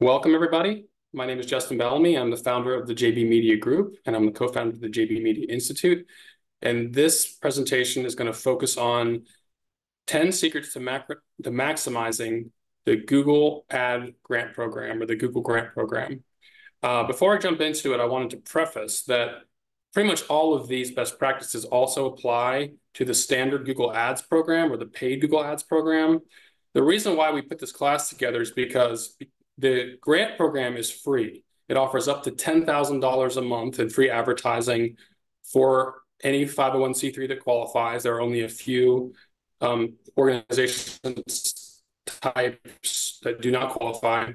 Welcome, everybody. My name is Justin Bellamy. I'm the founder of the JB Media Group, and I'm the co-founder of the JB Media Institute. And this presentation is going to focus on 10 secrets to, macro, to maximizing the Google Ad Grant Program or the Google Grant Program. Uh, before I jump into it, I wanted to preface that pretty much all of these best practices also apply to the standard Google Ads program or the paid Google Ads program. The reason why we put this class together is because the grant program is free. It offers up to $10,000 a month in free advertising for any 501c3 that qualifies. There are only a few um, organizations types that do not qualify.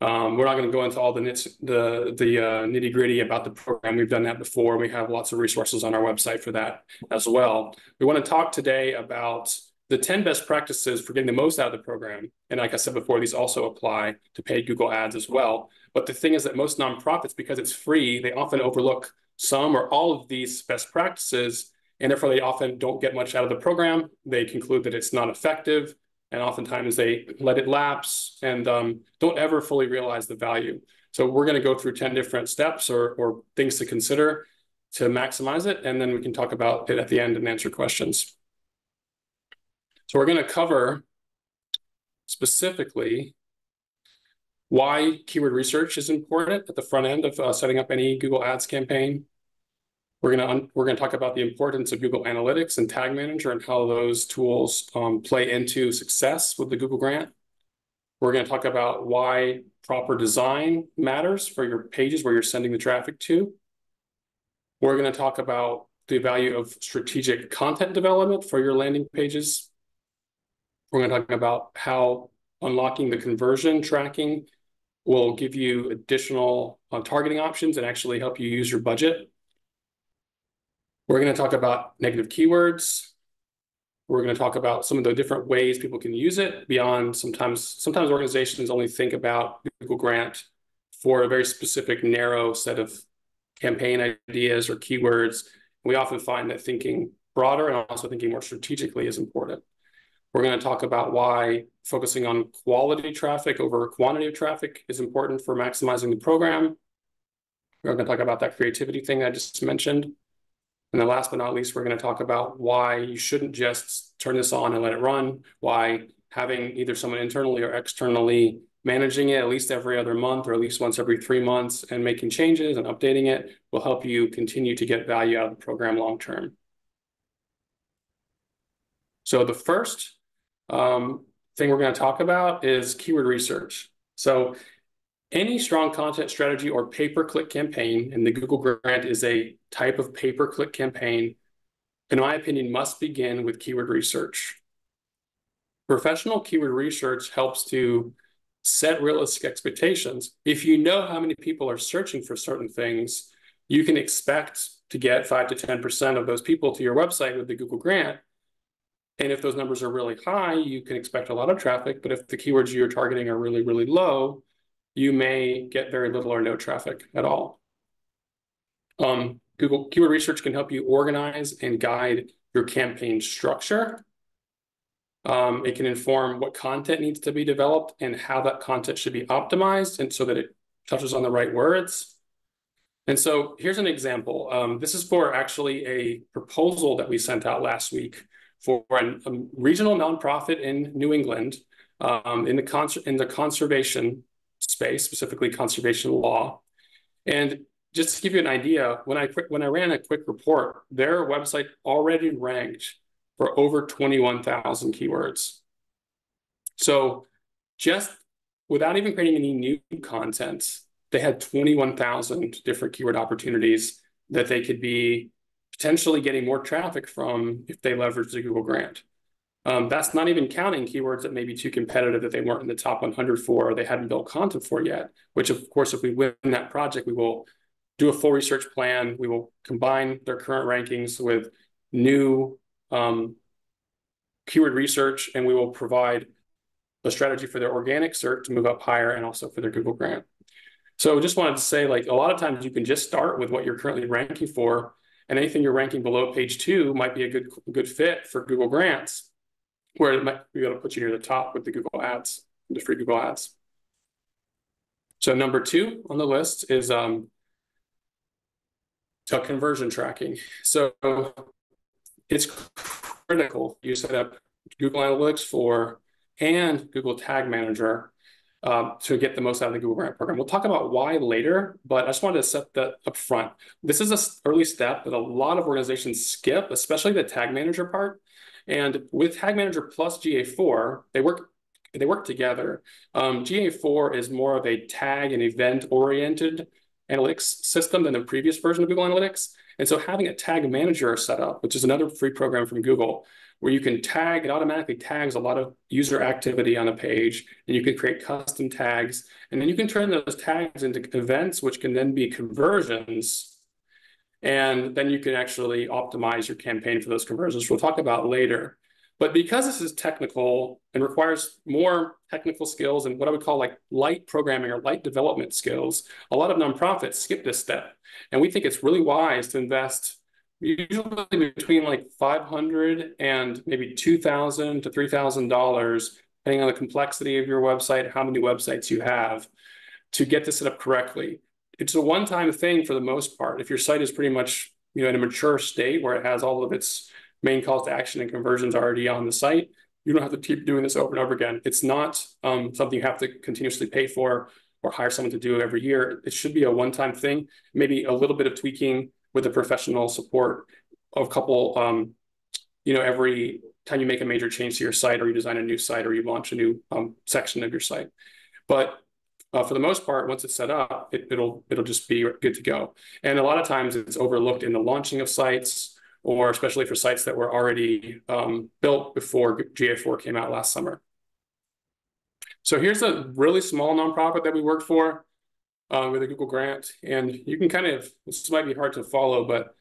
Um, we're not going to go into all the nits, the the uh, nitty gritty about the program. We've done that before. We have lots of resources on our website for that as well. We want to talk today about the 10 best practices for getting the most out of the program. And like I said before, these also apply to paid Google ads as well. But the thing is that most nonprofits, because it's free, they often overlook some or all of these best practices. And therefore, they often don't get much out of the program. They conclude that it's not effective. And oftentimes they let it lapse and um, don't ever fully realize the value. So we're going to go through 10 different steps or, or things to consider to maximize it. And then we can talk about it at the end and answer questions. So we're going to cover specifically why keyword research is important at the front end of uh, setting up any Google Ads campaign. We're going to we're going to talk about the importance of Google Analytics and Tag Manager and how those tools um, play into success with the Google grant. We're going to talk about why proper design matters for your pages where you're sending the traffic to. We're going to talk about the value of strategic content development for your landing pages we're going to talk about how unlocking the conversion tracking will give you additional uh, targeting options and actually help you use your budget. We're going to talk about negative keywords. We're going to talk about some of the different ways people can use it beyond sometimes, sometimes organizations only think about Google Grant for a very specific narrow set of campaign ideas or keywords. We often find that thinking broader and also thinking more strategically is important. We're going to talk about why focusing on quality traffic over quantity of traffic is important for maximizing the program. We're going to talk about that creativity thing I just mentioned. And then last but not least, we're going to talk about why you shouldn't just turn this on and let it run, why having either someone internally or externally managing it at least every other month or at least once every three months and making changes and updating it will help you continue to get value out of the program long term. So the first um, thing we're going to talk about is keyword research. So any strong content strategy or pay-per-click campaign, and the Google Grant is a type of pay-per-click campaign, in my opinion, must begin with keyword research. Professional keyword research helps to set realistic expectations. If you know how many people are searching for certain things, you can expect to get 5 to 10% of those people to your website with the Google Grant. And if those numbers are really high, you can expect a lot of traffic. But if the keywords you're targeting are really, really low, you may get very little or no traffic at all. Um, Google Keyword Research can help you organize and guide your campaign structure. Um, it can inform what content needs to be developed and how that content should be optimized and so that it touches on the right words. And so here's an example. Um, this is for actually a proposal that we sent out last week for an, a regional nonprofit in New England um, in, the in the conservation space, specifically conservation law. And just to give you an idea, when I when I ran a quick report, their website already ranked for over 21,000 keywords. So just without even creating any new content, they had 21,000 different keyword opportunities that they could be potentially getting more traffic from if they leverage the Google grant. Um, that's not even counting keywords that may be too competitive that they weren't in the top 100 for or they hadn't built content for yet, which of course, if we win that project, we will do a full research plan. We will combine their current rankings with new um, keyword research, and we will provide a strategy for their organic search to move up higher and also for their Google grant. So just wanted to say, like a lot of times you can just start with what you're currently ranking for and anything you're ranking below page two might be a good, good fit for Google Grants, where it might be able to put you near the top with the Google Ads, the free Google Ads. So number two on the list is um, conversion tracking. So it's critical you set up Google Analytics for and Google Tag Manager um, to get the most out of the Google Grant Program. We'll talk about why later, but I just wanted to set that up front. This is an early step that a lot of organizations skip, especially the Tag Manager part. And with Tag Manager plus GA4, they work they work together. Um, GA4 is more of a tag and event oriented analytics system than the previous version of Google Analytics. And so having a tag manager set up, which is another free program from Google, where you can tag, it automatically tags a lot of user activity on a page, and you can create custom tags. And then you can turn those tags into events, which can then be conversions. And then you can actually optimize your campaign for those conversions, we'll talk about later. But because this is technical and requires more technical skills and what I would call like light programming or light development skills, a lot of nonprofits skip this step. And we think it's really wise to invest usually between like 500 and maybe 2000 to $3,000, depending on the complexity of your website, how many websites you have, to get this set up correctly. It's a one-time thing for the most part. If your site is pretty much you know in a mature state where it has all of its main calls to action and conversions already on the site, you don't have to keep doing this over and over again. It's not um, something you have to continuously pay for or hire someone to do every year. It should be a one-time thing, maybe a little bit of tweaking with the professional support of a couple, um, you know, every time you make a major change to your site or you design a new site or you launch a new um, section of your site. But uh, for the most part, once it's set up, it, it'll it'll just be good to go. And a lot of times it's overlooked in the launching of sites or especially for sites that were already um, built before GA4 came out last summer. So here's a really small nonprofit that we worked for uh, with a Google grant. And you can kind of, this might be hard to follow, but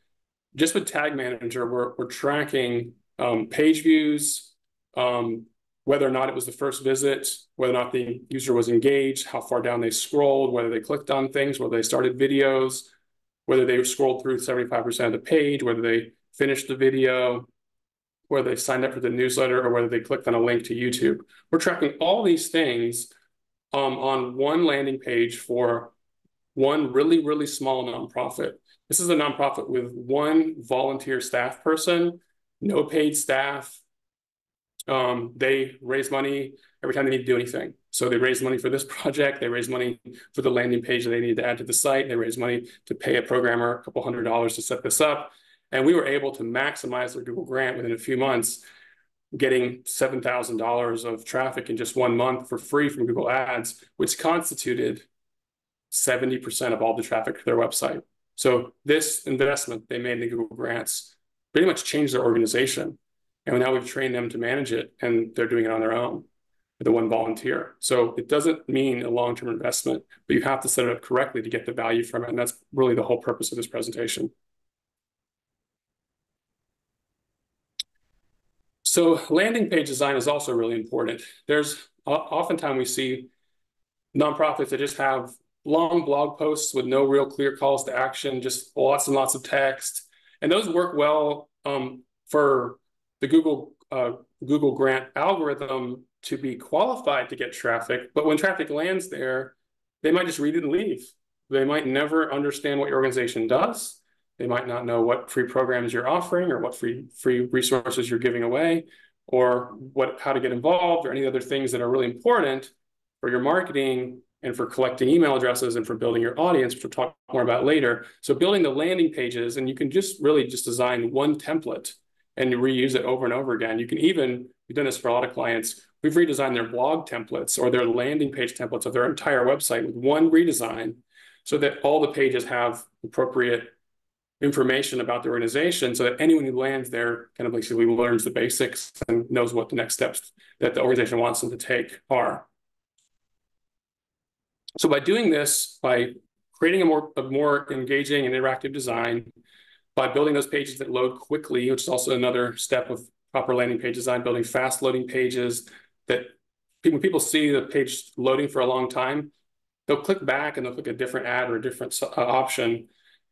just with Tag Manager, we're, we're tracking um, page views, um, whether or not it was the first visit, whether or not the user was engaged, how far down they scrolled, whether they clicked on things, whether they started videos, whether they scrolled through 75% of the page, whether they finished the video, whether they signed up for the newsletter, or whether they clicked on a link to YouTube. We're tracking all these things um, on one landing page for one really, really small nonprofit. This is a nonprofit with one volunteer staff person, no paid staff. Um, they raise money every time they need to do anything. So they raise money for this project. They raise money for the landing page that they need to add to the site. They raise money to pay a programmer a couple hundred dollars to set this up. And we were able to maximize their Google grant within a few months, getting $7,000 of traffic in just one month for free from Google Ads, which constituted 70% of all the traffic to their website. So this investment they made in the Google grants pretty much changed their organization. And now we've trained them to manage it and they're doing it on their own with the one volunteer. So it doesn't mean a long-term investment, but you have to set it up correctly to get the value from it. And that's really the whole purpose of this presentation. So landing page design is also really important. There's oftentimes we see nonprofits that just have long blog posts with no real clear calls to action, just lots and lots of text. And those work well um, for the Google uh, Google Grant algorithm to be qualified to get traffic. But when traffic lands there, they might just read it and leave. They might never understand what your organization does. They might not know what free programs you're offering or what free free resources you're giving away or what how to get involved or any other things that are really important for your marketing and for collecting email addresses and for building your audience, which we'll talk more about later. So building the landing pages, and you can just really just design one template and reuse it over and over again. You can even, we've done this for a lot of clients, we've redesigned their blog templates or their landing page templates of their entire website with one redesign so that all the pages have appropriate information about the organization so that anyone who lands there kind of basically learns the basics and knows what the next steps that the organization wants them to take are. So by doing this, by creating a more, a more engaging and interactive design, by building those pages that load quickly, which is also another step of proper landing page design, building fast loading pages that when people see the page loading for a long time, they'll click back and they'll click a different ad or a different uh, option.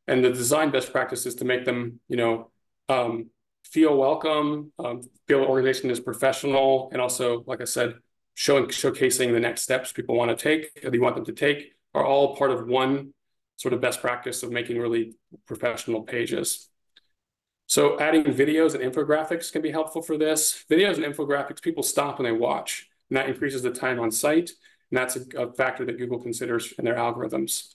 And the design best practice is to make them, you know, um, feel welcome, um, feel the organization is professional, and also, like I said, showing showcasing the next steps people want to take, or you want them to take are all part of one sort of best practice of making really professional pages. So adding videos and infographics can be helpful for this. Videos and infographics, people stop and they watch, and that increases the time on site, and that's a, a factor that Google considers in their algorithms.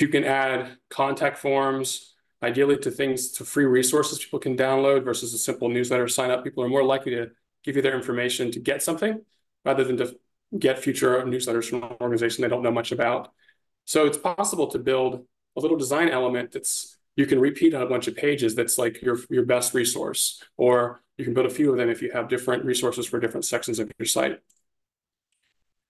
You can add contact forms, ideally to things, to free resources people can download versus a simple newsletter sign up. People are more likely to give you their information to get something rather than to get future newsletters from an organization they don't know much about. So it's possible to build a little design element that's you can repeat on a bunch of pages that's like your, your best resource, or you can build a few of them if you have different resources for different sections of your site.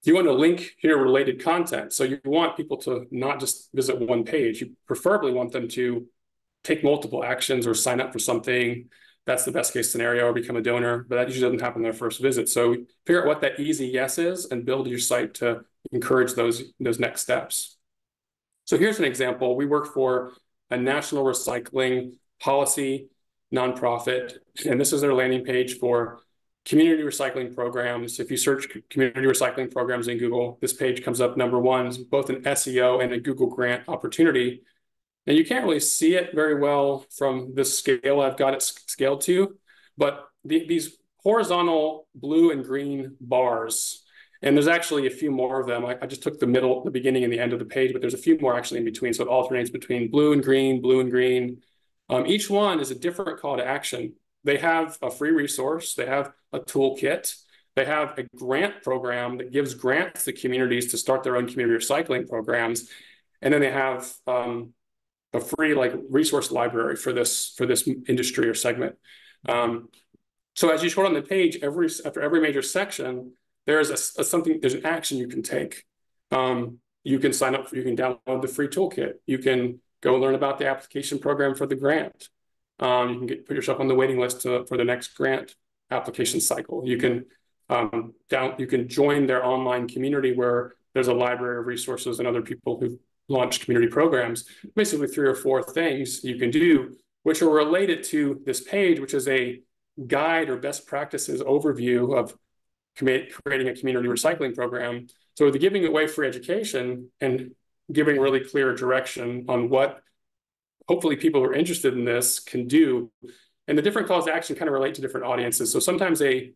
You want to link here related content. So you want people to not just visit one page. You preferably want them to take multiple actions or sign up for something. That's the best case scenario or become a donor, but that usually doesn't happen their first visit. So figure out what that easy yes is and build your site to encourage those, those next steps. So here's an example. We work for a national recycling policy nonprofit, and this is their landing page for community recycling programs. If you search community recycling programs in Google, this page comes up number one, both an SEO and a Google grant opportunity. And you can't really see it very well from the scale I've got it scaled to, but the, these horizontal blue and green bars and there's actually a few more of them. I, I, just took the middle, the beginning and the end of the page, but there's a few more actually in between. So it alternates between blue and green, blue and green. Um, each one is a different call to action. They have a free resource. They have a toolkit. They have a grant program that gives grants to communities to start their own community recycling programs. And then they have um, a free like resource library for this for this industry or segment. Um, so as you scroll on the page, every after every major section, there's a, a, something, there's an action you can take. Um, you can sign up, for, you can download the free toolkit. You can go learn about the application program for the grant. Um, you can get, put yourself on the waiting list to, for the next grant application cycle. You can um, down, you can join their online community where there's a library of resources and other people who've launched community programs. Basically, three or four things you can do, which are related to this page, which is a guide or best practices overview of creating a community recycling program. So the giving away free education and giving really clear direction on what hopefully people who are interested in this can do. And the different calls to action kind of relate to different audiences. So sometimes a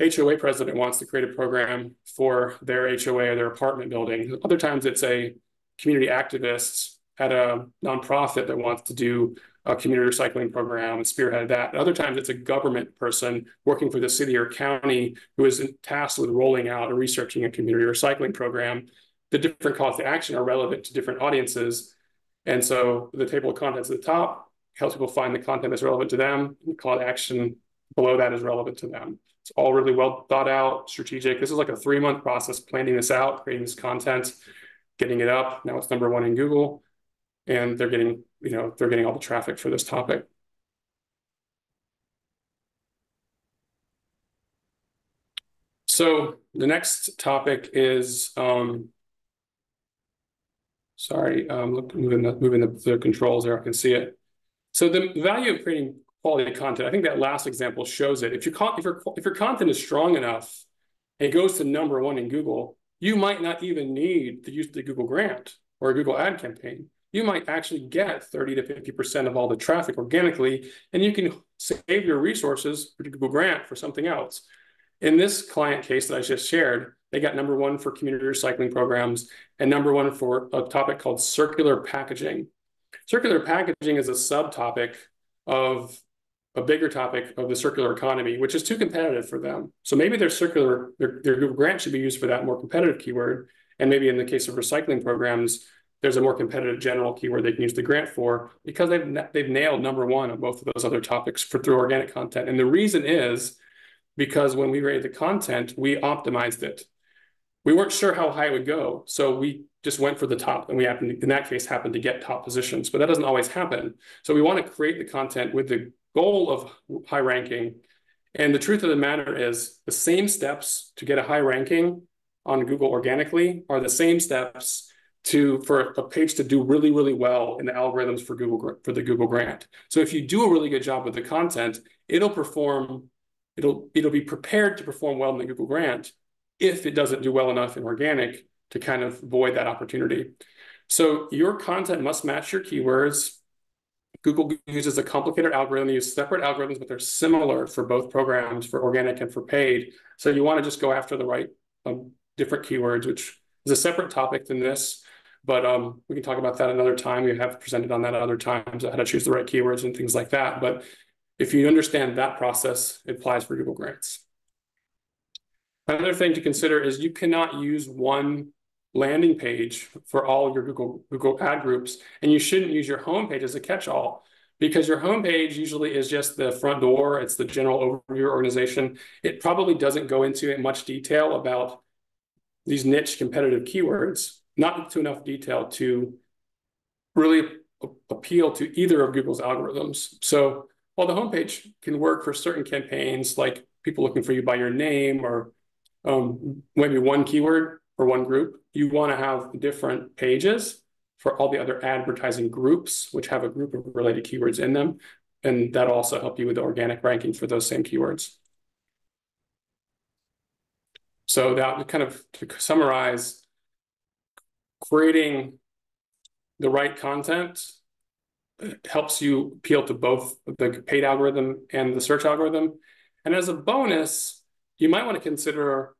HOA president wants to create a program for their HOA or their apartment building. Other times it's a community activists at a nonprofit that wants to do a community recycling program and spearhead that. other times it's a government person working for the city or county who is tasked with rolling out and researching a community recycling program. The different calls to action are relevant to different audiences. And so the table of contents at the top helps people find the content that's relevant to them. The call to action below that is relevant to them. It's all really well thought out, strategic. This is like a three month process planning this out, creating this content, getting it up. Now it's number one in Google and they're getting, you know, they're getting all the traffic for this topic. So the next topic is, um, sorry, um, moving the moving the, the controls there, I can see it. So the value of creating quality content, I think that last example shows it. If your if your if your content is strong enough, it goes to number one in Google, you might not even need to use the Google grant or a Google ad campaign you might actually get 30 to 50% of all the traffic organically, and you can save your resources for Google Grant for something else. In this client case that I just shared, they got number one for community recycling programs and number one for a topic called circular packaging. Circular packaging is a subtopic of a bigger topic of the circular economy, which is too competitive for them. So maybe their circular, their, their Grant should be used for that more competitive keyword. And maybe in the case of recycling programs, there's a more competitive general keyword they can use the grant for because they've they've nailed number one on both of those other topics for through organic content. And the reason is because when we rated the content, we optimized it. We weren't sure how high it would go, so we just went for the top, and we happened in that case happened to get top positions. But that doesn't always happen. So we want to create the content with the goal of high ranking. And the truth of the matter is, the same steps to get a high ranking on Google organically are the same steps to for a page to do really really well in the algorithms for Google for the Google grant. So if you do a really good job with the content, it'll perform it'll it'll be prepared to perform well in the Google grant if it doesn't do well enough in organic to kind of void that opportunity. So your content must match your keywords. Google uses a complicated algorithm. They use separate algorithms, but they're similar for both programs, for organic and for paid. So you want to just go after the right um, different keywords, which is a separate topic than this. But um, we can talk about that another time. We have presented on that other times, how to choose the right keywords and things like that. But if you understand that process, it applies for Google Grants. Another thing to consider is you cannot use one landing page for all your Google, Google ad groups, and you shouldn't use your homepage as a catch-all because your homepage usually is just the front door. It's the general overview of your organization. It probably doesn't go into much detail about these niche competitive keywords, not to enough detail to really appeal to either of Google's algorithms. So while the homepage can work for certain campaigns, like people looking for you by your name or um, maybe one keyword for one group, you want to have different pages for all the other advertising groups, which have a group of related keywords in them. And that'll also help you with the organic ranking for those same keywords. So that kind of to summarize, creating the right content helps you appeal to both the paid algorithm and the search algorithm. And as a bonus, you might want to consider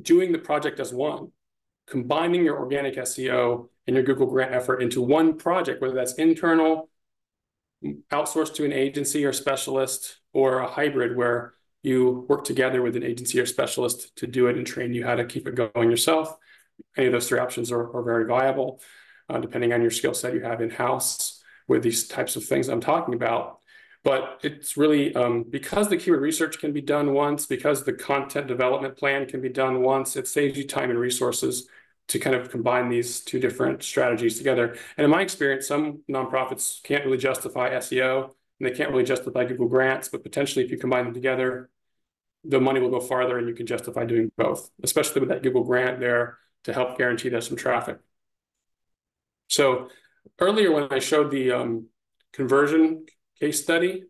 doing the project as one, combining your organic SEO and your Google grant effort into one project, whether that's internal, outsourced to an agency or specialist, or a hybrid where you work together with an agency or specialist to do it and train you how to keep it going yourself. Any of those three options are, are very viable, uh, depending on your skill set you have in-house with these types of things I'm talking about. But it's really um, because the keyword research can be done once, because the content development plan can be done once, it saves you time and resources to kind of combine these two different strategies together. And in my experience, some nonprofits can't really justify SEO and they can't really justify Google grants, but potentially if you combine them together, the money will go farther and you can justify doing both, especially with that Google grant there to help guarantee there's some traffic. So earlier when I showed the um, conversion case study,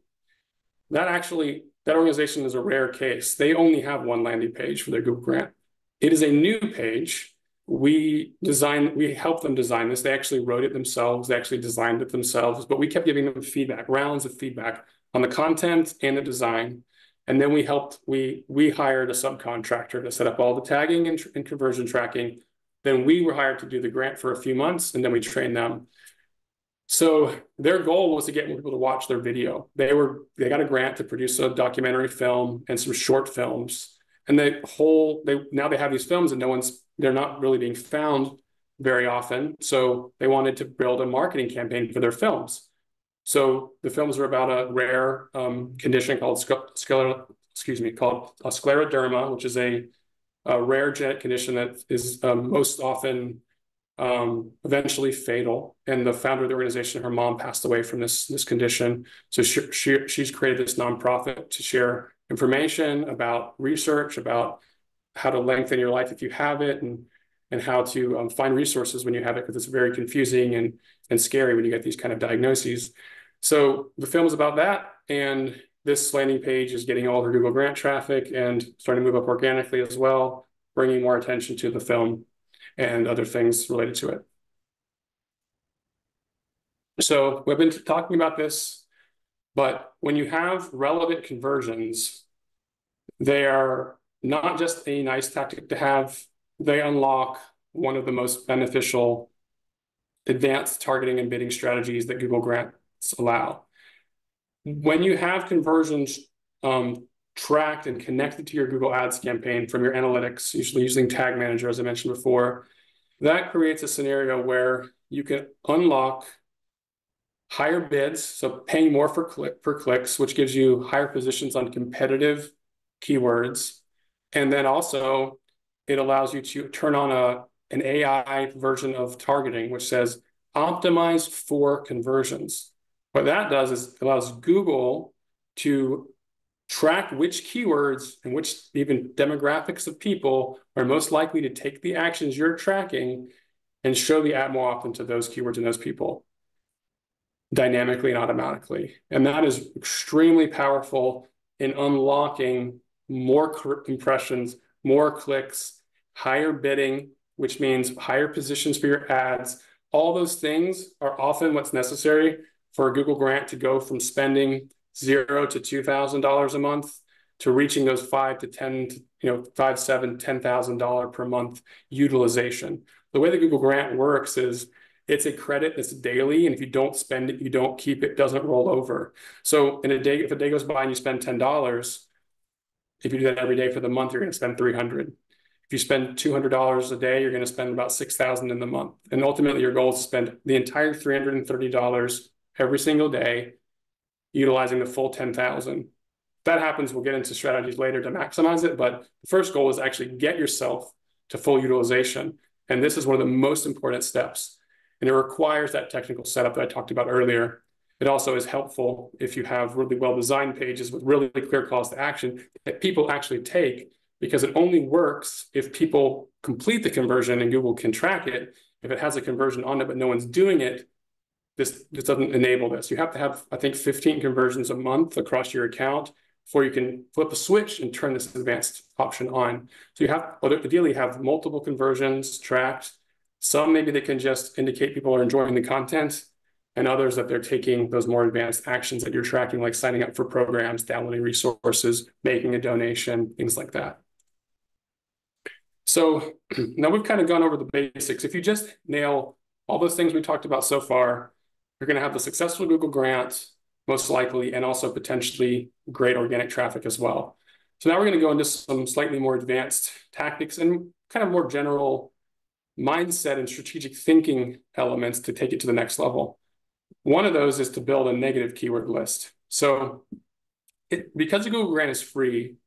that actually, that organization is a rare case. They only have one landing page for their Google grant. It is a new page. We designed, we helped them design this. They actually wrote it themselves. They actually designed it themselves, but we kept giving them feedback, rounds of feedback on the content and the design. And then we helped, we, we hired a subcontractor to set up all the tagging and, and conversion tracking. Then we were hired to do the grant for a few months and then we trained them. So their goal was to get more people to watch their video. They were they got a grant to produce a documentary film and some short films. And the whole they now they have these films and no one's they're not really being found very often. So they wanted to build a marketing campaign for their films. So the films are about a rare um, condition called scler excuse me called scleroderma, which is a, a rare genetic condition that is um, most often um, eventually fatal. And the founder of the organization, her mom passed away from this, this condition. So she, she, she's created this nonprofit to share information about research, about how to lengthen your life if you have it, and, and how to um, find resources when you have it, because it's very confusing and, and scary when you get these kind of diagnoses. So the film is about that. And this landing page is getting all the Google grant traffic and starting to move up organically as well, bringing more attention to the film and other things related to it. So we've been talking about this, but when you have relevant conversions, they are not just a nice tactic to have, they unlock one of the most beneficial advanced targeting and bidding strategies that Google grants allow. When you have conversions um, tracked and connected to your Google Ads campaign from your analytics, usually using Tag Manager, as I mentioned before, that creates a scenario where you can unlock higher bids, so paying more for click for clicks, which gives you higher positions on competitive keywords. And then also it allows you to turn on a an AI version of targeting, which says optimize for conversions. What that does is allows Google to track which keywords and which even demographics of people are most likely to take the actions you're tracking and show the ad more often to those keywords and those people dynamically and automatically. And that is extremely powerful in unlocking more impressions, more clicks, higher bidding, which means higher positions for your ads. All those things are often what's necessary for a Google grant to go from spending zero to $2,000 a month to reaching those five to 10, you know, five, seven, $10,000 per month utilization. The way the Google grant works is it's a credit that's daily, and if you don't spend it, you don't keep it, doesn't roll over. So in a day, if a day goes by and you spend $10, if you do that every day for the month, you're going to spend 300. If you spend $200 a day, you're going to spend about 6,000 in the month. And ultimately your goal is to spend the entire $330 every single day, utilizing the full 10,000. That happens, we'll get into strategies later to maximize it, but the first goal is actually get yourself to full utilization. And this is one of the most important steps. And it requires that technical setup that I talked about earlier. It also is helpful if you have really well-designed pages with really clear calls to action that people actually take because it only works if people complete the conversion and Google can track it. If it has a conversion on it, but no one's doing it, this, this doesn't enable this. You have to have, I think, 15 conversions a month across your account before you can flip a switch and turn this advanced option on. So you have, ideally have multiple conversions tracked some maybe they can just indicate people are enjoying the content, and others that they're taking those more advanced actions that you're tracking, like signing up for programs, downloading resources, making a donation, things like that. So now we've kind of gone over the basics. If you just nail all those things we talked about so far, you're going to have the successful Google grant, most likely, and also potentially great organic traffic as well. So now we're going to go into some slightly more advanced tactics and kind of more general mindset and strategic thinking elements to take it to the next level. One of those is to build a negative keyword list. So it, because the Google Grant is free,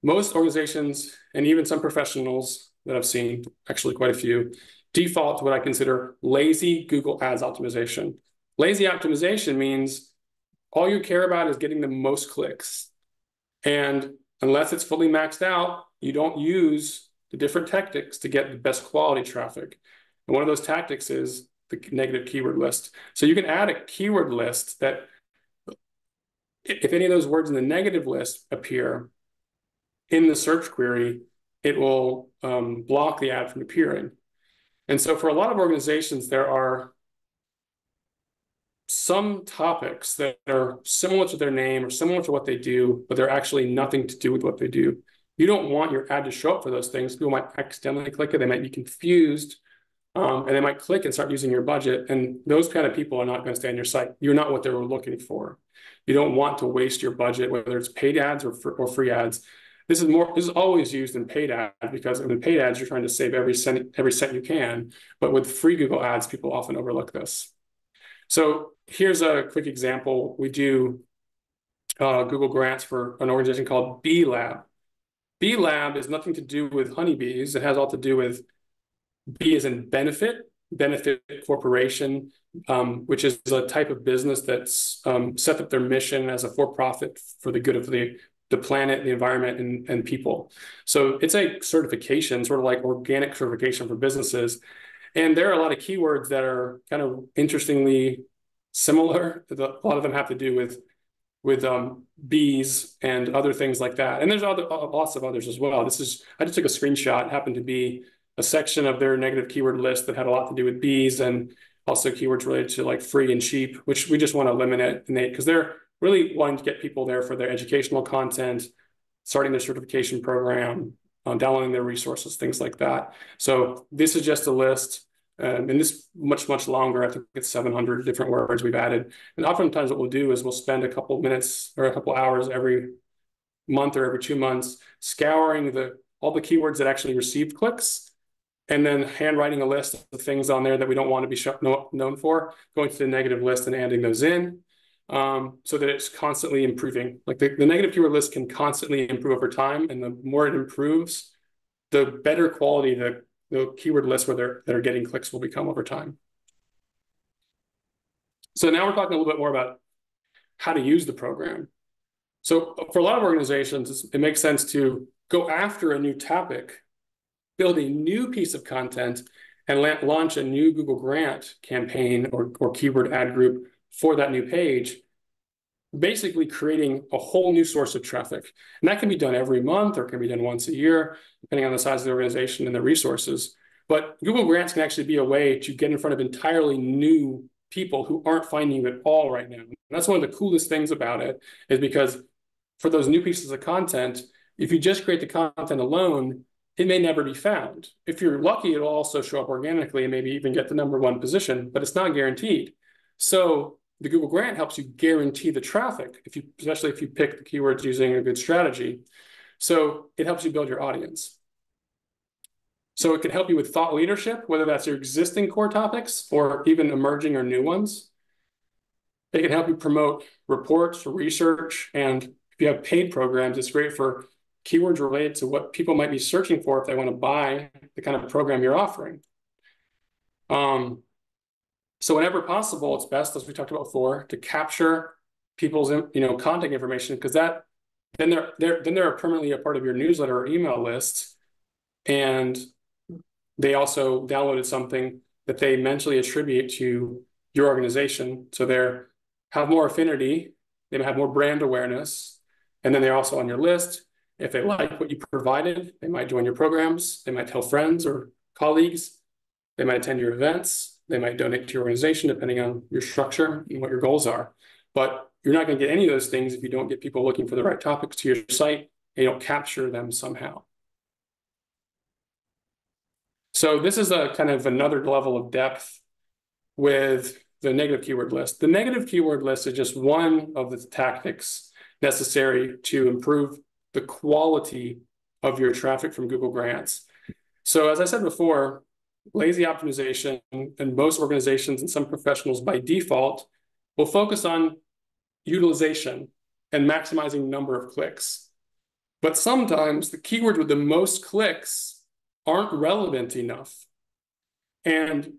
most organizations and even some professionals that I've seen, actually quite a few, default to what I consider lazy Google Ads optimization. Lazy optimization means all you care about is getting the most clicks. And unless it's fully maxed out, you don't use the different tactics to get the best quality traffic. And one of those tactics is the negative keyword list. So you can add a keyword list that if any of those words in the negative list appear in the search query, it will um, block the ad from appearing. And so for a lot of organizations, there are some topics that are similar to their name or similar to what they do, but they're actually nothing to do with what they do. You don't want your ad to show up for those things. People might accidentally click it. They might be confused. Um, and they might click and start using your budget. And those kind of people are not going to stay on your site. You're not what they were looking for. You don't want to waste your budget, whether it's paid ads or, or free ads. This is more. This is always used in paid ads because in paid ads you're trying to save every cent every cent you can. But with free Google ads, people often overlook this. So here's a quick example. We do uh, Google grants for an organization called B Lab. B Lab is nothing to do with honeybees. It has all to do with B as in benefit, benefit corporation, um, which is a type of business that's um, set up their mission as a for-profit for the good of the the planet, the environment, and, and people. So it's a certification, sort of like organic certification for businesses. And there are a lot of keywords that are kind of interestingly similar. A lot of them have to do with with um, bees and other things like that. And there's other uh, lots of others as well. This is I just took a screenshot. It happened to be a section of their negative keyword list that had a lot to do with bees and also keywords related to like free and cheap, which we just want to eliminate because they're really wanting to get people there for their educational content, starting their certification program, um, downloading their resources, things like that. So this is just a list. Um, and this much, much longer. I think it's 700 different words we've added. And oftentimes what we'll do is we'll spend a couple minutes or a couple hours every month or every two months scouring the all the keywords that actually received clicks and then handwriting a list of things on there that we don't want to be know, known for, going to the negative list and adding those in um, so that it's constantly improving. Like the, the negative keyword list can constantly improve over time. And the more it improves, the better quality the the keyword lists where they're, that are getting clicks will become over time. So now we're talking a little bit more about how to use the program. So for a lot of organizations, it makes sense to go after a new topic, build a new piece of content, and launch a new Google Grant campaign or, or keyword ad group for that new page basically creating a whole new source of traffic. And that can be done every month or can be done once a year, depending on the size of the organization and the resources. But Google Grants can actually be a way to get in front of entirely new people who aren't finding you at all right now. And that's one of the coolest things about it is because for those new pieces of content, if you just create the content alone, it may never be found. If you're lucky, it'll also show up organically and maybe even get the number one position, but it's not guaranteed. So the Google Grant helps you guarantee the traffic, if you, especially if you pick the keywords using a good strategy. So it helps you build your audience. So it can help you with thought leadership, whether that's your existing core topics or even emerging or new ones. It can help you promote reports, for research, and if you have paid programs, it's great for keywords related to what people might be searching for if they want to buy the kind of program you're offering. Um, so whenever possible, it's best, as we talked about before, to capture people's you know contact information because that then they're they're then they're permanently a part of your newsletter or email list, and they also downloaded something that they mentally attribute to your organization, so they're have more affinity, they have more brand awareness, and then they're also on your list. If they like what you provided, they might join your programs, they might tell friends or colleagues, they might attend your events, they might donate to your organization, depending on your structure and what your goals are. But you're not going to get any of those things if you don't get people looking for the right topics to your site and you don't capture them somehow. So this is a kind of another level of depth with the negative keyword list. The negative keyword list is just one of the tactics necessary to improve the quality of your traffic from Google Grants. So as I said before, lazy optimization and most organizations and some professionals by default will focus on utilization and maximizing number of clicks. But sometimes the keyword with the most clicks aren't relevant enough. And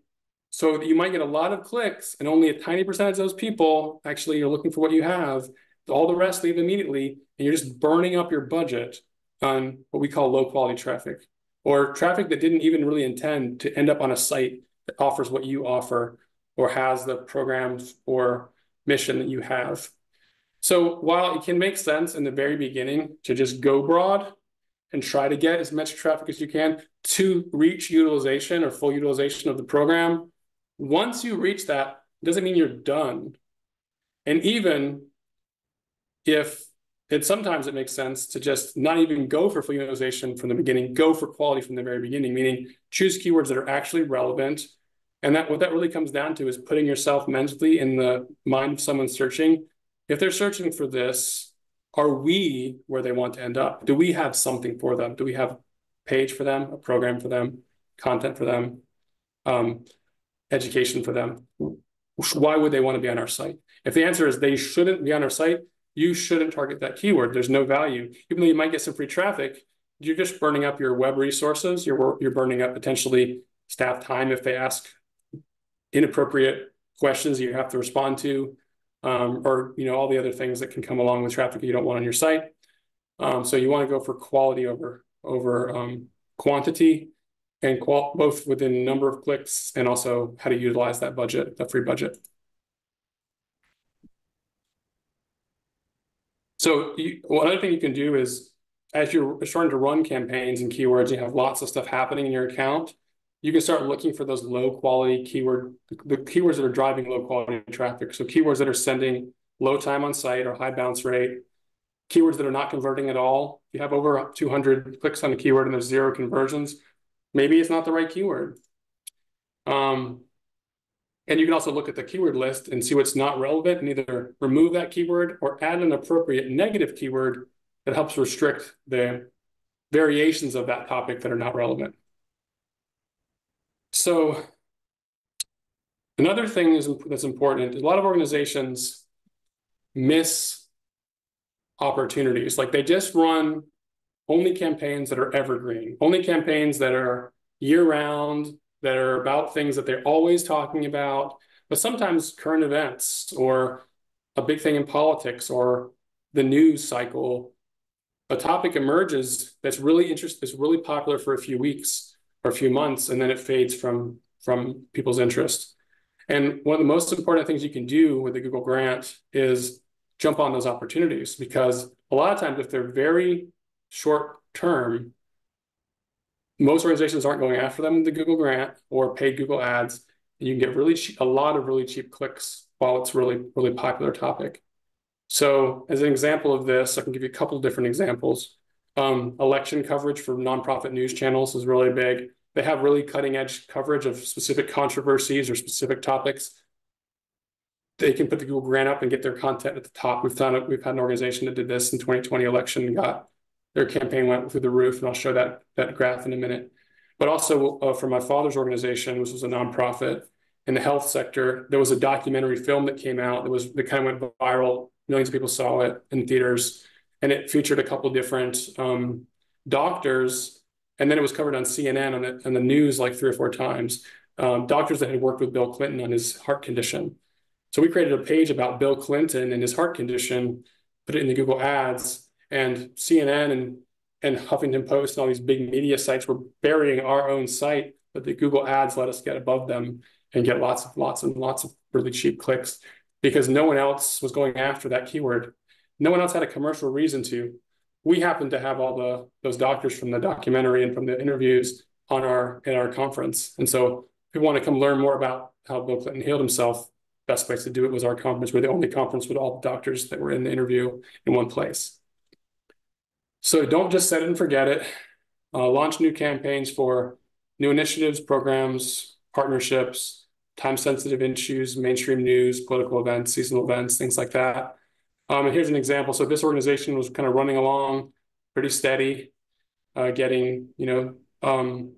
so you might get a lot of clicks and only a tiny percentage of those people actually are looking for what you have. All the rest leave immediately and you're just burning up your budget on what we call low quality traffic or traffic that didn't even really intend to end up on a site that offers what you offer or has the programs or mission that you have. So while it can make sense in the very beginning to just go broad and try to get as much traffic as you can to reach utilization or full utilization of the program, once you reach that, doesn't mean you're done. And even if it sometimes it makes sense to just not even go for full utilization from the beginning, go for quality from the very beginning, meaning choose keywords that are actually relevant. And that what that really comes down to is putting yourself mentally in the mind of someone searching. If they're searching for this, are we where they want to end up? Do we have something for them? Do we have a page for them, a program for them, content for them, um, education for them? Why would they want to be on our site? If the answer is they shouldn't be on our site, you shouldn't target that keyword. There's no value. Even though you might get some free traffic, you're just burning up your web resources. You're, you're burning up potentially staff time if they ask inappropriate questions you have to respond to, um, or you know all the other things that can come along with traffic you don't want on your site. Um, so you want to go for quality over over um, quantity, and qual both within number of clicks and also how to utilize that budget, that free budget. So one other thing you can do is as you're starting to run campaigns and keywords, you have lots of stuff happening in your account. You can start looking for those low quality keyword, the keywords that are driving low quality traffic. So keywords that are sending low time on site or high bounce rate, keywords that are not converting at all. If you have over 200 clicks on a keyword and there's zero conversions, maybe it's not the right keyword. Um, and you can also look at the keyword list and see what's not relevant and either remove that keyword or add an appropriate negative keyword that helps restrict the variations of that topic that are not relevant. So another thing is, that's important, a lot of organizations miss opportunities. Like they just run only campaigns that are evergreen, only campaigns that are year round, that are about things that they're always talking about, but sometimes current events or a big thing in politics or the news cycle, a topic emerges that's really interesting, that's really popular for a few weeks or a few months, and then it fades from from people's interest. And one of the most important things you can do with the Google Grant is jump on those opportunities because a lot of times if they're very short term, most organizations aren't going after them with the Google grant or paid Google ads. And you can get really cheap, a lot of really cheap clicks while it's really, really popular topic. So as an example of this, I can give you a couple different examples. Um, election coverage for nonprofit news channels is really big. They have really cutting edge coverage of specific controversies or specific topics. They can put the Google grant up and get their content at the top. We've done it. We've had an organization that did this in 2020 election and got their campaign went through the roof, and I'll show that that graph in a minute. But also uh, for my father's organization, which was a nonprofit in the health sector, there was a documentary film that came out that was that kind of went viral. Millions of people saw it in theaters, and it featured a couple different um, doctors and then it was covered on CNN on the, on the news like three or four times. Um, doctors that had worked with Bill Clinton on his heart condition. So we created a page about Bill Clinton and his heart condition, put it in the Google Ads, and CNN and and Huffington Post and all these big media sites were burying our own site, but the Google Ads let us get above them and get lots of lots and lots of really cheap clicks because no one else was going after that keyword. No one else had a commercial reason to we happened to have all the those doctors from the documentary and from the interviews on our in our conference. And so if you want to come learn more about how Bill Clinton healed himself, best place to do it was our conference. We're the only conference with all the doctors that were in the interview in one place. So don't just set it and forget it. Uh, launch new campaigns for new initiatives, programs, partnerships, time-sensitive issues, mainstream news, political events, seasonal events, things like that. Um, and here's an example. So this organization was kind of running along pretty steady, uh, getting, you know, um,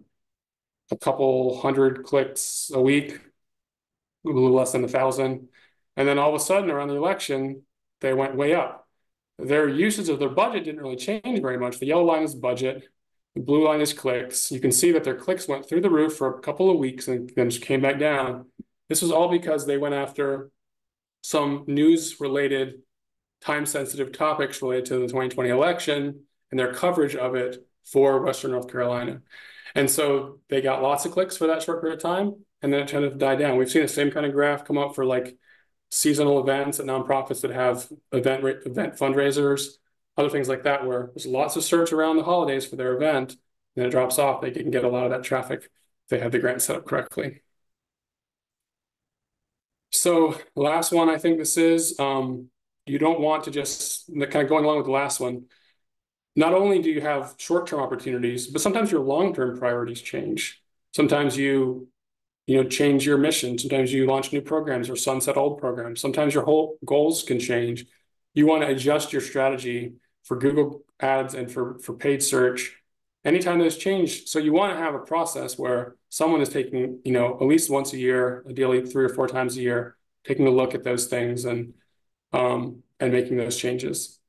a couple hundred clicks a week, a little less than a thousand. And then all of a sudden around the election, they went way up. Their usage of their budget didn't really change very much. The yellow line is budget, the blue line is clicks. You can see that their clicks went through the roof for a couple of weeks and then just came back down. This was all because they went after some news related time-sensitive topics related to the 2020 election and their coverage of it for Western North Carolina. And so they got lots of clicks for that short period of time, and then it kind of died down. We've seen the same kind of graph come up for like seasonal events at nonprofits that have event event fundraisers, other things like that, where there's lots of search around the holidays for their event, and it drops off. They can get a lot of that traffic if they have the grant set up correctly. So last one, I think this is, um, you don't want to just kind of going along with the last one. Not only do you have short-term opportunities, but sometimes your long-term priorities change. Sometimes you, you know, change your mission. Sometimes you launch new programs or sunset old programs. Sometimes your whole goals can change. You want to adjust your strategy for Google Ads and for for paid search anytime those change. So you want to have a process where someone is taking, you know, at least once a year, ideally three or four times a year, taking a look at those things and um, and making those changes.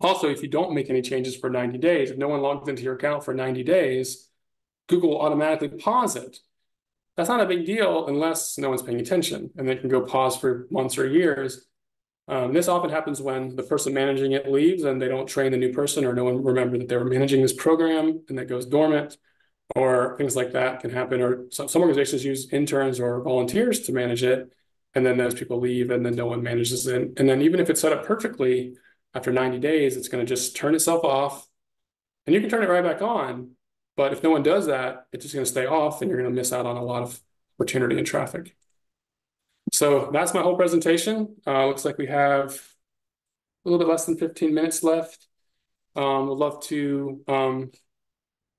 Also, if you don't make any changes for 90 days, if no one logs into your account for 90 days, Google will automatically pause it. That's not a big deal unless no one's paying attention and they can go pause for months or years. Um, this often happens when the person managing it leaves and they don't train the new person or no one remember that they were managing this program and that goes dormant or things like that can happen. Or some, some organizations use interns or volunteers to manage it and then those people leave and then no one manages it. And then even if it's set up perfectly, after 90 days, it's going to just turn itself off and you can turn it right back on. But if no one does that, it's just going to stay off and you're going to miss out on a lot of opportunity and traffic. So that's my whole presentation. Uh, looks like we have a little bit less than 15 minutes left. Um, would love to um,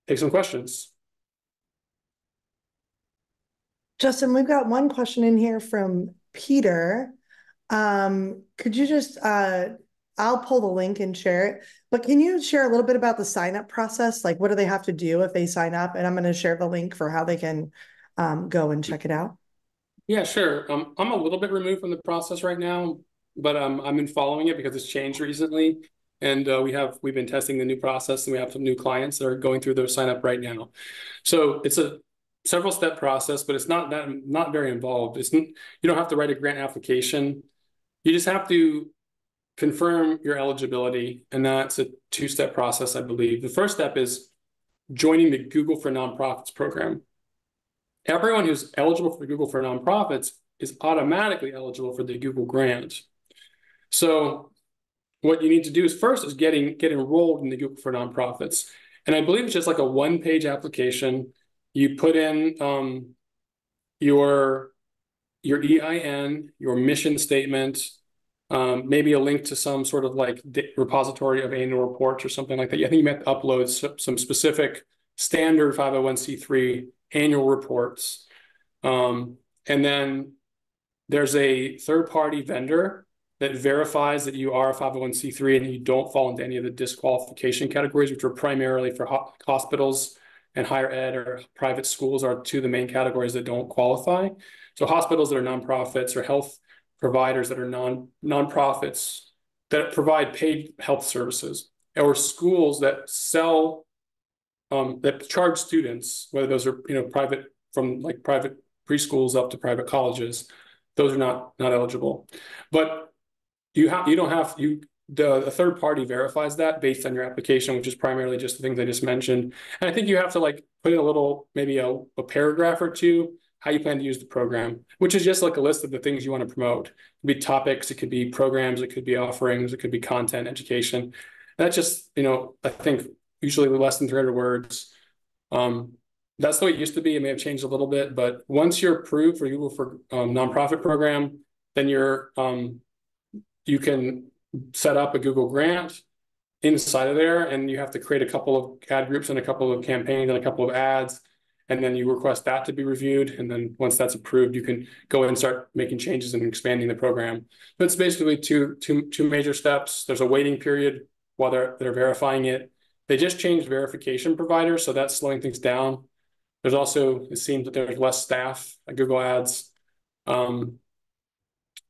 take some questions. Justin, we've got one question in here from Peter. Um, could you just, uh, I'll pull the link and share it, but can you share a little bit about the sign up process? Like, what do they have to do if they sign up? And I'm going to share the link for how they can um, go and check it out. Yeah, sure. Um, I'm a little bit removed from the process right now, but um, I've been following it because it's changed recently. And uh, we have we've been testing the new process, and we have some new clients that are going through their sign up right now. So it's a several step process, but it's not that not very involved. It's you don't have to write a grant application. You just have to confirm your eligibility, and that's a two step process, I believe. The first step is joining the Google for Nonprofits program. Everyone who's eligible for Google for Nonprofits is automatically eligible for the Google grant. So what you need to do is first is getting get enrolled in the Google for Nonprofits. And I believe it's just like a one page application. You put in um, your your EIN, your mission statement, um, maybe a link to some sort of like repository of annual reports or something like that. I think you might upload some specific standard 501c3 annual reports. Um, and then there's a third party vendor that verifies that you are a 501c3 and you don't fall into any of the disqualification categories, which are primarily for ho hospitals and higher ed or private schools are two of the main categories that don't qualify. So hospitals that are nonprofits or health providers that are non nonprofits that provide paid health services or schools that sell um, that charge students, whether those are you know private from like private preschools up to private colleges, those are not not eligible. But you have you don't have you the, the third party verifies that based on your application, which is primarily just the things I just mentioned. And I think you have to like put in a little maybe a, a paragraph or two how you plan to use the program, which is just like a list of the things you want to promote. It could be topics, it could be programs, it could be offerings, it could be content, education. That's just, you know, I think usually less than 300 words. Um, that's the way it used to be. It may have changed a little bit, but once you're approved for Google for um, nonprofit program, then you're um, you can set up a Google grant inside of there, and you have to create a couple of ad groups and a couple of campaigns and a couple of ads, and then you request that to be reviewed, and then once that's approved, you can go and start making changes and expanding the program. But it's basically two two two major steps. There's a waiting period while they're they're verifying it they just changed verification providers, so that's slowing things down. There's also, it seems that there's less staff at Google Ads. Um,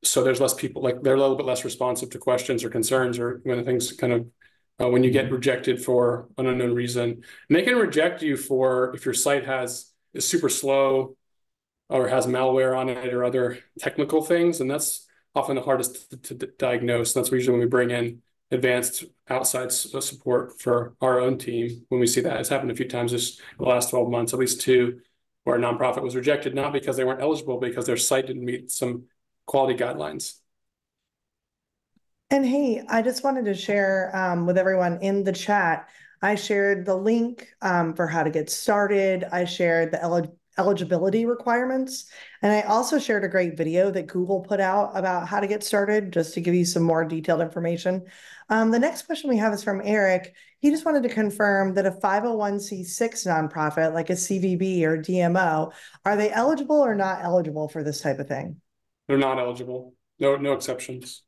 so there's less people, like they're a little bit less responsive to questions or concerns or when things kind of, uh, when you get rejected for an unknown reason. And they can reject you for if your site has, is super slow or has malware on it or other technical things. And that's often the hardest to, to diagnose. That's usually when we bring in advanced outside uh, support for our own team when we see that. It's happened a few times this the last 12 months, at least two, where a nonprofit was rejected, not because they weren't eligible, because their site didn't meet some quality guidelines. And hey, I just wanted to share um, with everyone in the chat. I shared the link um, for how to get started. I shared the eligibility requirements. And I also shared a great video that Google put out about how to get started, just to give you some more detailed information. Um, the next question we have is from Eric. He just wanted to confirm that a 501c6 nonprofit, like a CVB or DMO, are they eligible or not eligible for this type of thing? They're not eligible. No, no exceptions.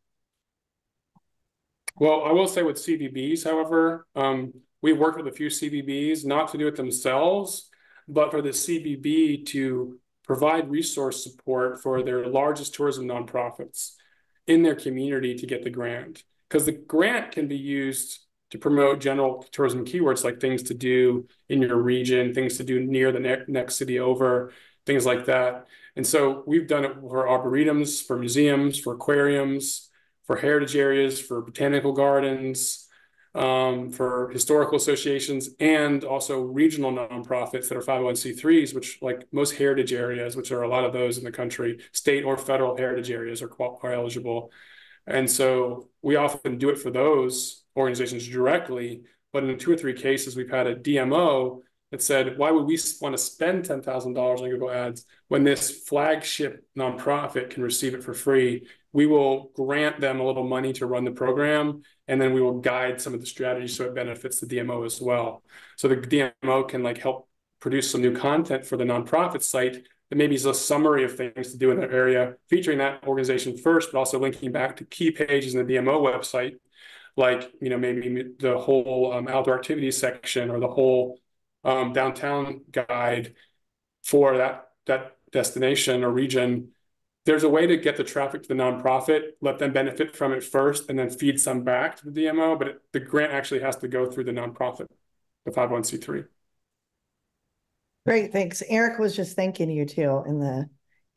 Well, I will say with CVBs, however, um, we worked with a few CVBs not to do it themselves, but for the CVB to provide resource support for their largest tourism nonprofits in their community to get the grant. Because the grant can be used to promote general tourism keywords like things to do in your region, things to do near the ne next city over, things like that. And so we've done it for arboretums, for museums, for aquariums, for heritage areas, for botanical gardens, um, for historical associations and also regional nonprofits that are 501c3s, which like most heritage areas, which are a lot of those in the country, state or federal heritage areas are, are eligible. And so we often do it for those organizations directly, but in two or three cases, we've had a DMO that said, why would we want to spend $10,000 on Google Ads when this flagship nonprofit can receive it for free? We will grant them a little money to run the program, and then we will guide some of the strategies so it benefits the DMO as well. So the DMO can like help produce some new content for the nonprofit site that maybe is a summary of things to do in that area, featuring that organization first, but also linking back to key pages in the DMO website, like you know maybe the whole um, outdoor activities section or the whole um, downtown guide for that that destination or region, there's a way to get the traffic to the nonprofit, let them benefit from it first, and then feed some back to the DMO. But it, the grant actually has to go through the nonprofit, the 501c3. Great, thanks. Eric was just thanking you too in the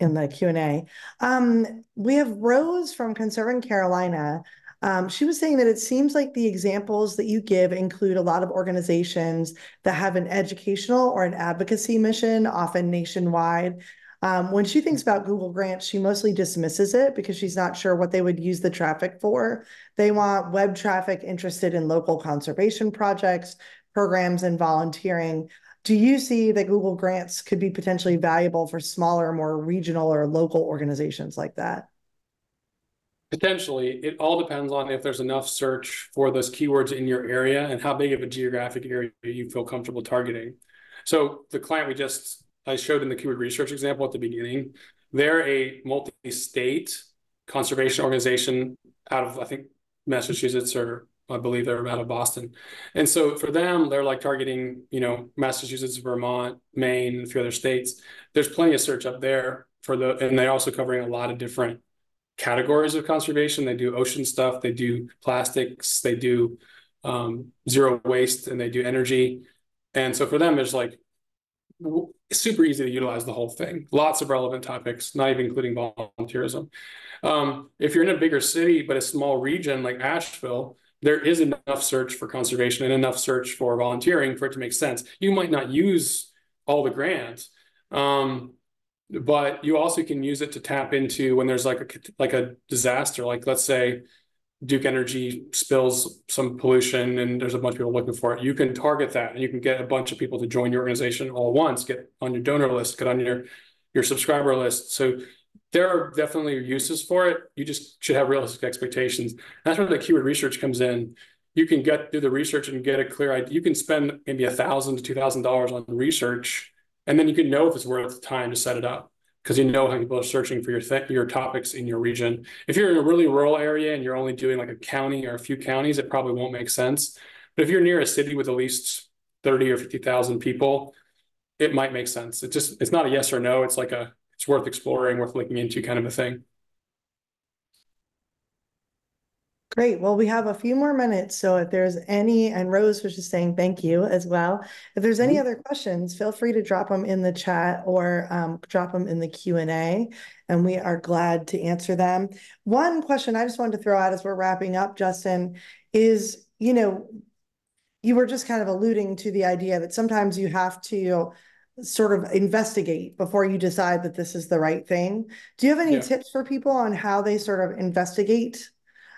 in the Q and A. Um, we have Rose from Conserving Carolina um, she was saying that it seems like the examples that you give include a lot of organizations that have an educational or an advocacy mission, often nationwide. Um, when she thinks about Google Grants, she mostly dismisses it because she's not sure what they would use the traffic for. They want web traffic interested in local conservation projects, programs and volunteering. Do you see that Google Grants could be potentially valuable for smaller, more regional or local organizations like that? Potentially, it all depends on if there's enough search for those keywords in your area and how big of a geographic area you feel comfortable targeting. So the client we just I showed in the keyword research example at the beginning, they're a multi-state conservation organization out of I think Massachusetts or I believe they're out of Boston. And so for them, they're like targeting, you know, Massachusetts, Vermont, Maine, a few other states. There's plenty of search up there for the, and they're also covering a lot of different categories of conservation. They do ocean stuff, they do plastics, they do um, zero waste, and they do energy. And so for them, it's like super easy to utilize the whole thing. Lots of relevant topics, not even including volunteerism. Um, if you're in a bigger city but a small region like Asheville, there is enough search for conservation and enough search for volunteering for it to make sense. You might not use all the grants, um, but you also can use it to tap into when there's like a like a disaster, like let's say Duke Energy spills some pollution and there's a bunch of people looking for it. You can target that and you can get a bunch of people to join your organization all at once, get on your donor list, get on your your subscriber list. So there are definitely uses for it. You just should have realistic expectations. That's where the keyword research comes in. You can get do the research and get a clear idea. You can spend maybe a thousand to two thousand dollars on research, and then you can know if it's worth the time to set it up because you know how people are searching for your th- your topics in your region. If you're in a really rural area and you're only doing like a county or a few counties, it probably won't make sense. But if you're near a city with at least thirty or fifty thousand people, it might make sense. It just it's not a yes or no. It's like a it's worth exploring, worth looking into kind of a thing. Great. Well, we have a few more minutes. So if there's any, and Rose was just saying thank you as well. If there's any mm -hmm. other questions, feel free to drop them in the chat or um, drop them in the Q&A, and we are glad to answer them. One question I just wanted to throw out as we're wrapping up, Justin, is, you know, you were just kind of alluding to the idea that sometimes you have to sort of investigate before you decide that this is the right thing. Do you have any yeah. tips for people on how they sort of investigate?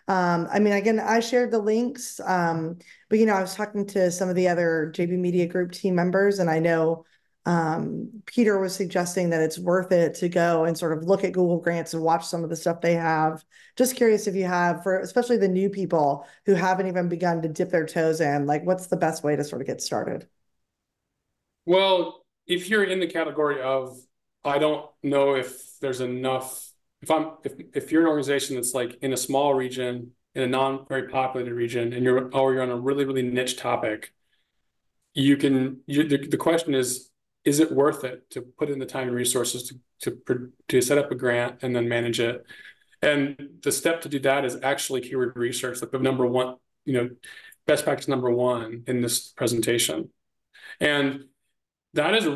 Um, I mean, again, I shared the links, um, but you know, I was talking to some of the other JB Media Group team members, and I know um, Peter was suggesting that it's worth it to go and sort of look at Google Grants and watch some of the stuff they have. Just curious if you have, for especially the new people who haven't even begun to dip their toes in, like what's the best way to sort of get started? Well, if you're in the category of I don't know if there's enough if I'm if if you're an organization that's like in a small region in a non very populated region and you're or you're on a really really niche topic you can you, the, the question is is it worth it to put in the time and resources to to to set up a grant and then manage it? And the step to do that is actually keyword research like the number one you know best practice number one in this presentation. And that is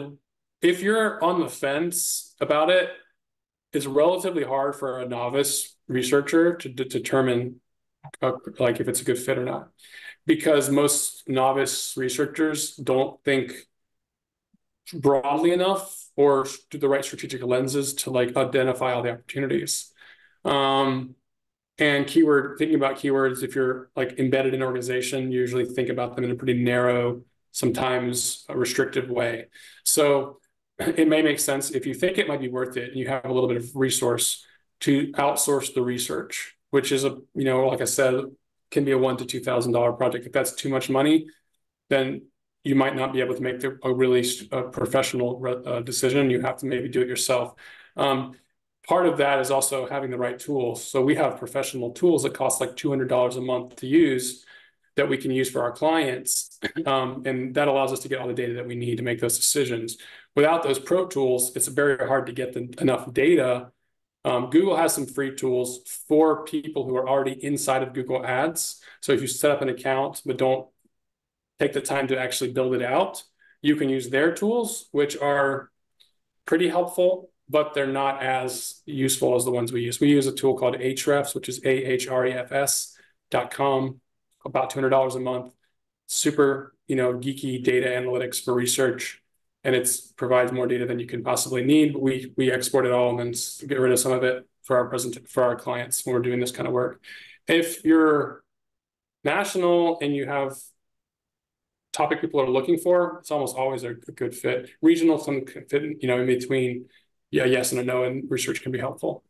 if you're on the fence about it it's relatively hard for a novice researcher to, determine uh, like if it's a good fit or not because most novice researchers don't think broadly enough or do the right strategic lenses to like identify all the opportunities um, and keyword thinking about keywords if you're like embedded in an organization you usually think about them in a pretty narrow sometimes a restrictive way. So it may make sense if you think it might be worth it and you have a little bit of resource to outsource the research, which is a, you know, like I said, can be a one to two thousand dollar project. If that's too much money, then you might not be able to make the, a really uh, professional uh, decision. You have to maybe do it yourself. Um, part of that is also having the right tools. So we have professional tools that cost like two hundred dollars a month to use that we can use for our clients. Um, and that allows us to get all the data that we need to make those decisions. Without those pro tools, it's very hard to get the, enough data. Um, Google has some free tools for people who are already inside of Google Ads. So if you set up an account but don't take the time to actually build it out, you can use their tools, which are pretty helpful, but they're not as useful as the ones we use. We use a tool called Ahrefs, which is A-H-R-E-F-S dot com about $200 a month, super, you know, geeky data analytics for research. And it provides more data than you can possibly need. But we we export it all and then get rid of some of it for our present for our clients when we're doing this kind of work. If you're national and you have topic people are looking for, it's almost always a, good fit. Regional, some fit, you know, in between, yeah, yes and a no, and research can be helpful.